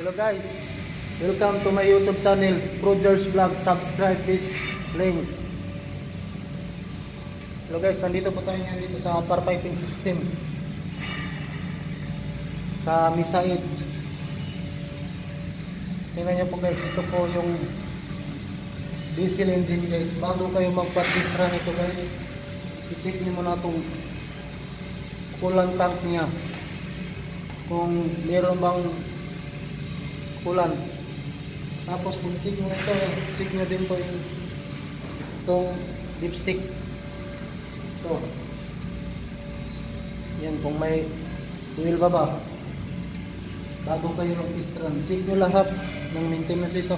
Hello guys, welcome to my YouTube channel, Rogers Vlog. Subscribe please, link. Hello guys, nandito po tayo ngayon dito sa firefighting system sa Misaid. Tingnan niyo po guys, ito po yung diesel engine guys. Bago kayo magpa-test run ito guys, i-check niyo muna itong coolant tank niya. Kung meron bang kulan. Tapos check nyo ito, check nyo din po yung itong lipstick. Ito. Yan, kung may oil ba ba? Bago kayo mag-pistran, check nyo lahat ng maintenance ito.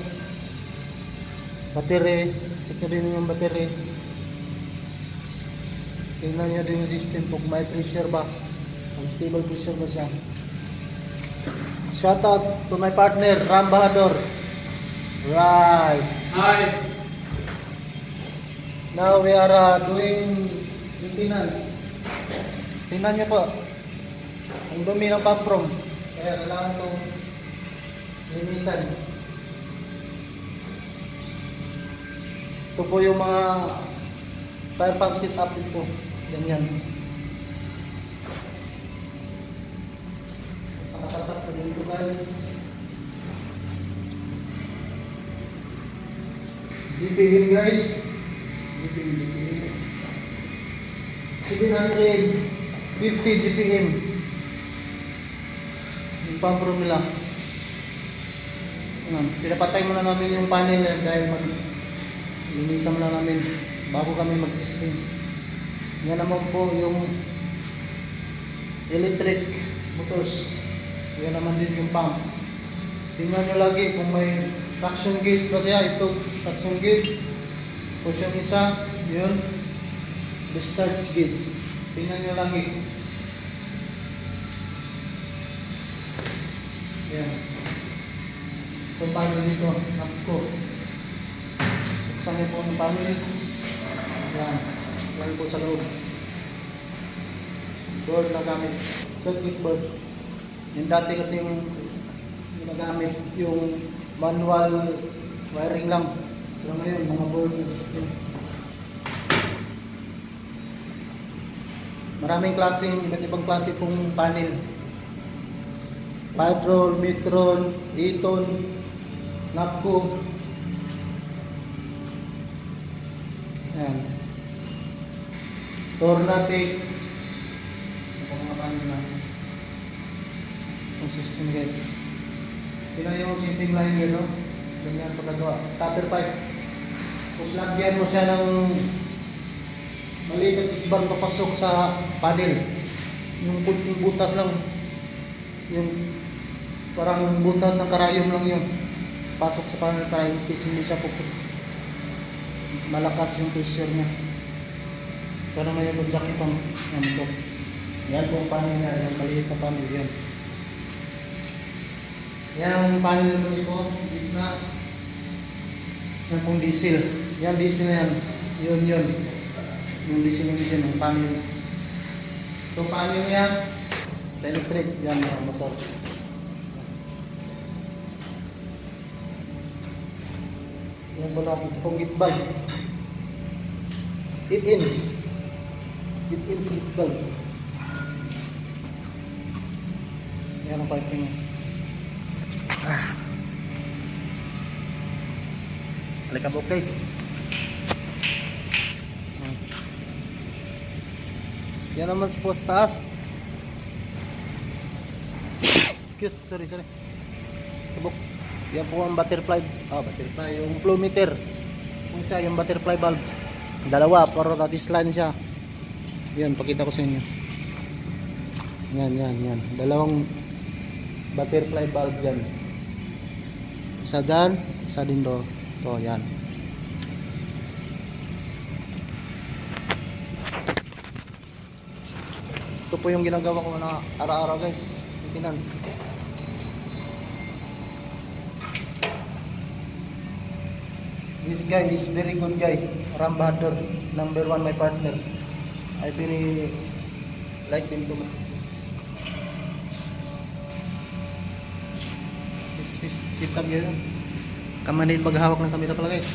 Battery, check nyo din yung battery. Tingnan nyo din yung system kung may pressure ba. Kung stable pressure ba siya. Shout out to my partner, Ram Bahadur. Right. Hi. Now we are uh, doing maintenance. Tingnan nyo po. Ang dumi ng pump room. Kaya kailangan itong linisan. Ito po yung mga fire pump set up dito. Ganyan. Nakatatak na dito guys. GPM guys. GPM, GPM. 750 GPM. Yung nila. Ayan, pinapatay muna namin yung panel yan dahil mag linisan muna namin bago kami mag-testing. Yan naman po yung electric motors. Yan naman din yung pump. Tingnan nyo lagi kung may suction gauge ba siya. Ito, suction gauge. Tapos yung isa, yun, discharge gauge. Tingnan nyo lagi. Yan. Kung paano dito, napko. Buksan niyo po kung paano. Yan. Yan po sa loob. Board na gamit. Circuit board. Yung dati kasi yung ginagamit yung manual wiring lang. Pero ngayon, mga board na system. Maraming klaseng, iba't ibang klase pong panel. Patrol, Metron, Eton, Napco. Yan. Tornatic. Ito mga panel na. Yung system guys. Ito yung sensing line guys. Oh. Ganyan pagkagawa. Copper pipe. Tapos mo siya ng maliit na chikban papasok sa panel. Yung kunting butas lang. Yung parang butas ng karayom lang yun. Pasok sa panel para in hindi siya puput. Malakas yung pressure niya. Ito naman yung jacket pang yan ito. Yan po ang panel niya. Yung maliit na panel yan. Yan ang panel naman ito. Gitna. Yan pong diesel. Yan diesel na yan. Yun yun. Yung diesel yung diesel. Yung panel. Ito panel niya. Electric. Yan yung motor. Yan po natin. Pong gitbag. 8 inch. 8 inch gitbag. Yan ang pipe niya. Alikabok guys. Hmm. Yan naman sa post taas. Excuse, sorry, sorry. Kabok. Yan po ang butterfly, ah, butterfly, yung flow meter. Yung isa, yung butterfly valve. Dalawa, pero tatis line siya. Yan, pakita ko sa inyo. Yan, yan, yan. Dalawang butterfly valve yan. Isa dyan, isa din do. To, yan. Ito po yung ginagawa ko na araw-araw guys. Maintenance. This guy is very good guy. Ram Bahadur, number one my partner. I really like him too much. This is sis- sit up yun. Kamanil maghawak ng kamera pala guys.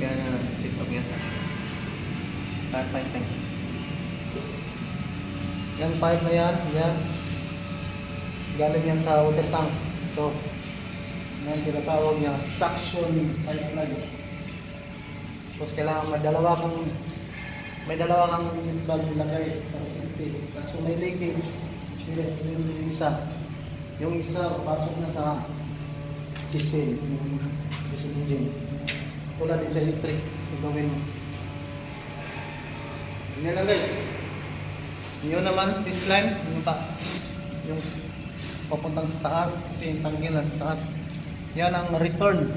Yan, yan. Sit up yan. Fire piping. Yan pipe na yan. Yan. Galing yan sa water tank. Ito. Yan tinatawag niya suction pipeline. Tapos kailangan may dalawa kang may dalawa kang bag lagay para safety. So may leakage. Yun yung isa. Yung isa pasok na sa system, yung diesel engine. Tulad din sa electric, yung gawin mo. Yan na guys. Yun naman, this line, yung pa, yung papuntang sa taas, kasi yung tangke na sa taas. Yan ang return.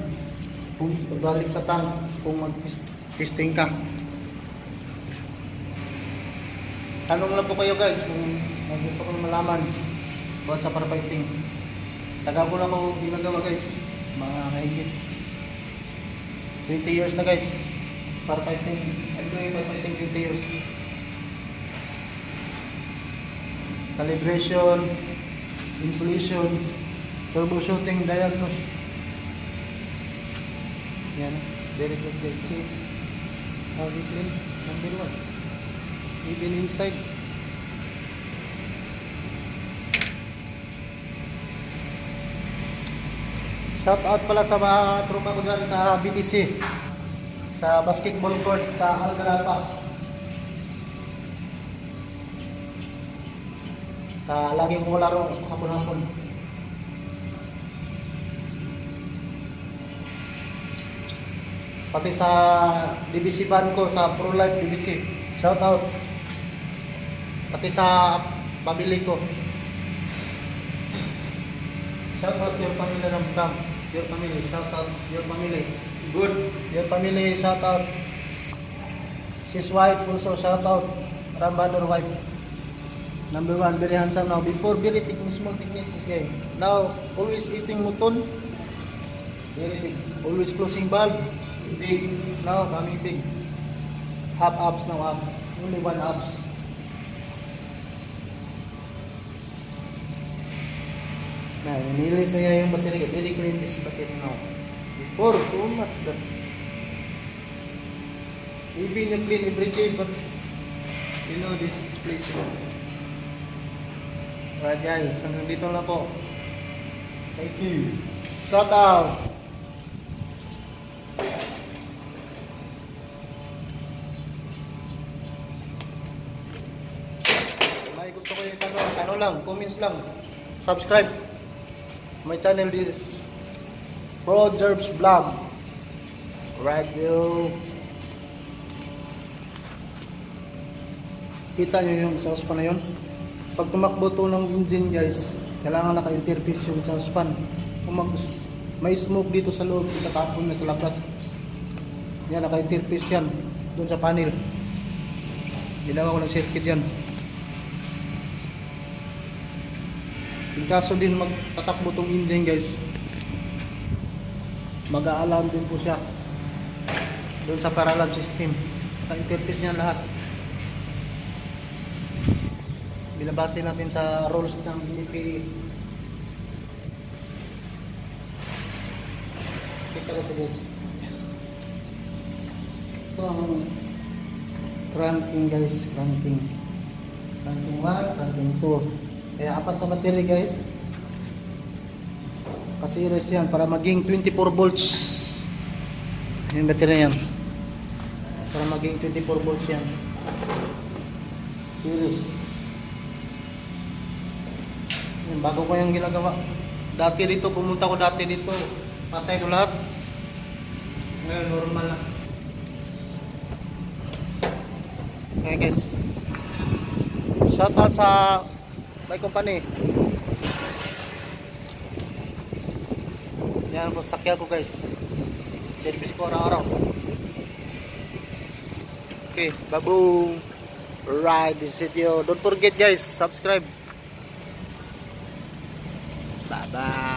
Kung pagbalik sa tank, kung mag-testing ka. Tanong lang po kayo guys kung gusto ko malaman about sa firefighting. Tagal ko na ako ginagawa guys. Mga mahigit 20 years na guys. Firefighting. I'm doing firefighting 20 years. Calibration, insulation, troubleshooting, diagnose. Yan. Very good guys. See how they clean. Number one. Even inside. Shout out pala sa mga tropa ko dyan sa BTC. Sa basketball court sa Algarapa. Ta lagi ko laro hapon-hapon. Pati sa DBC ban ko sa Pro Life DBC. Shout out. Pati sa pamilya ko. Shout out your family Ram Ram. Your family. Shout out your family. Good. Your family. Shout out. His wife also shout out. Rambador wife. Number one, very handsome now. Before, very thickness, small thickness this guy. Now, always eating muton. Very big. Always closing valve. Big. Now, coming big. Half abs now abs. Only one abs. Na, nilinis na niya yung battery. Very clean this battery now. Before, too much dust. Even you clean every day, but you know this place. Alright guys, hanggang dito na po. Thank you. Shout out! Gusto ko yung tanong, ano lang, comments lang. Subscribe. My channel is Pro Gerbs Vlog. Radio. Kita nyo yung sauce pan na yun? Pag tumakbo to ng engine guys, kailangan naka-interface yung sauce pan. Kung mag, may smoke dito sa loob, itatapon na sa labas. Yan, naka-interface yan. Doon sa panel. Ginawa ko ng circuit yan. Kaso din magtatakbo tong engine guys, mag-a-alarm din po siya doon sa paralarm system. Naka-interface niyan lahat. Binabase natin sa rules ng BPA. Kita ko sa guys. Ito ang cranking guys, cranking. Cranking 1, cranking 2. Kaya apat na battery guys. Kasiris yan para maging 24 volts. Yung battery yan. Para maging 24 volts yan. Series. Yan, bago ko yung ginagawa. Dati dito, pumunta ko dati dito. Patay ko lahat. Ngayon, normal lang. Okay guys. Shout out sa my company. Yan po sakya ko guys. Service ko araw-araw. Okay, baboom. Ride this video. Don't forget guys, subscribe. Bye-bye.